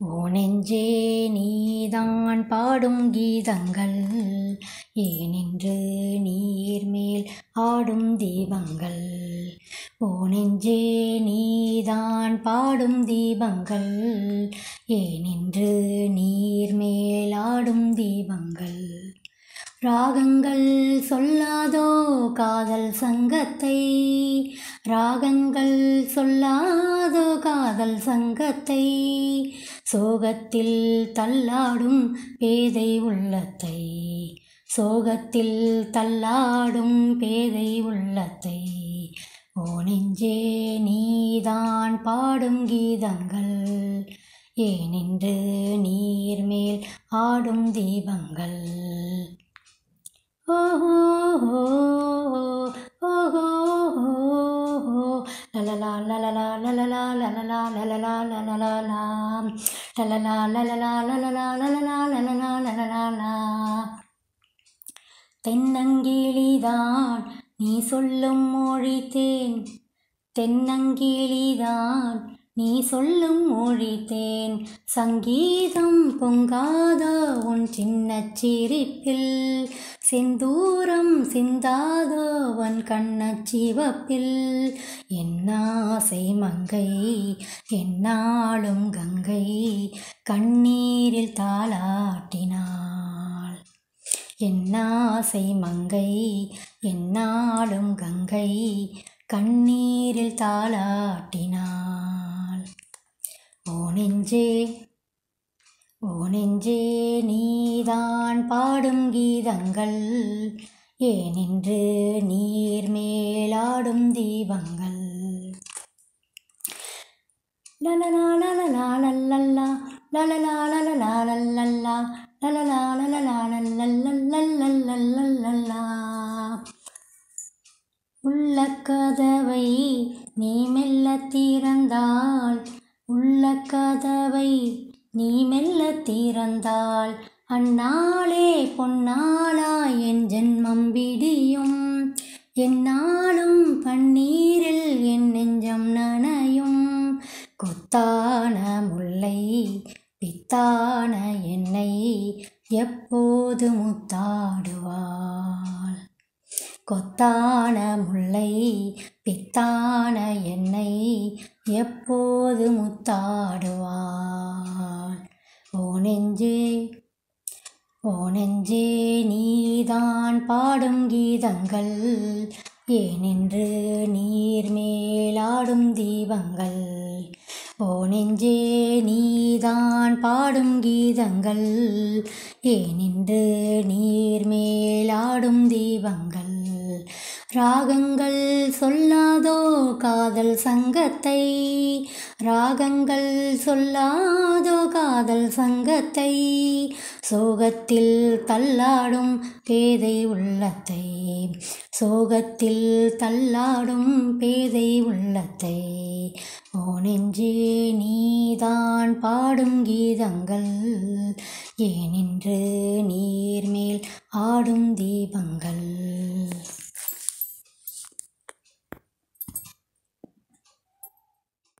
ஓ நெஞ்சே நீதான் பாடும் கீதங்கள். ஏனென்று நீர்மேல் ஆடும் தீபங்கள். ஓ நெஞ்சே நீதான் பாடும் தீபங்கள். ஏனென்று நீர்மேல் ஆடும் தீபங்கள். ராகங்கள் சொல்லாதோ காதல் சங்கத்தை. ராகங்கள் சொல்லாதோ காதல் சங்கத்தை சோகத்தில் தள்ளாடும் பேதை உள்ளத்தை சோகத்தில் தள்ளாடும் பேதை உள்ளத்தை ஓ நெஞ்சே நீதான் பாடும் கீதங்கள். ஏனென்று நீர்மேல் ஆடும் தீபங்கள். ஓஹோ ஓஹோ லலலா லலலா லலலா லலலா லலலா லலலா லலலா லலலா லலலா லலலா லலலா லலலா நீ சொல்லும் மொழித்தேன் தேன் நீ சொல்லும் மொழித்தேன் சங்கீதம் பொங்காத உன் சின்ன சிரிப்பில் செந்தூரம் சிந்தாதோ உன் கண்ணச் சிவப்பில். என்னாசை மங்கை என்னாலும் கங்கை கண்ணீரில் தாளாட்டினாள். என்னாசை மங்கை என்னாலும் கங்கை கண்ணீரில் தாளாட்டினாள். ஓ நெஞ்சே ஓ நெஞ்சே நீதான் பாடும் கீதங்கள் ஏனென்று நீர் மேலாடும் தீபங்கள் உள்ள கதவை நீ மெல்ல திறந்தால் உள்ள கதவை நீ மெல்ல திறந்தாள் அந்நாளே பொன்னாளா என் ஜென்மம் விடியும். என்னாலும் பன்னீரில் என் நெஞ்சம் நனையும். கொத்தான முல்லை பித்தான என்னை எப்போது முத்தாடுவாள்? கொத்தான முல்லை பித்தான என்னை எப்போது முத்தாடுவாள்? ஓ நெஞ்சே ஓ நெஞ்சே நீதான் பாடும் கீதங்கள். ஏனென்று நீர் மேலாடும் தீபங்கள். ஓ நெஞ்சே நீதான் பாடும் கீதங்கள். ஏனென்று நீர் மேலாடும் தீபங்கள். ராகங்கள் சொல்லாதோ காதல் சங்கத்தை? ராகங்கள் சொல்லாதோ காதல் சங்கத்தை? சோகத்தில் தள்ளாடும் பேதை உள்ளத்தை. சோகத்தில் தள்ளாடும் பேதை உள்ளத்தை. ஓ நெஞ்சே நீதான் பாடும் கீதங்கள். ஏனென்று நீர்மேல் ஆடும் தீபங்கள்?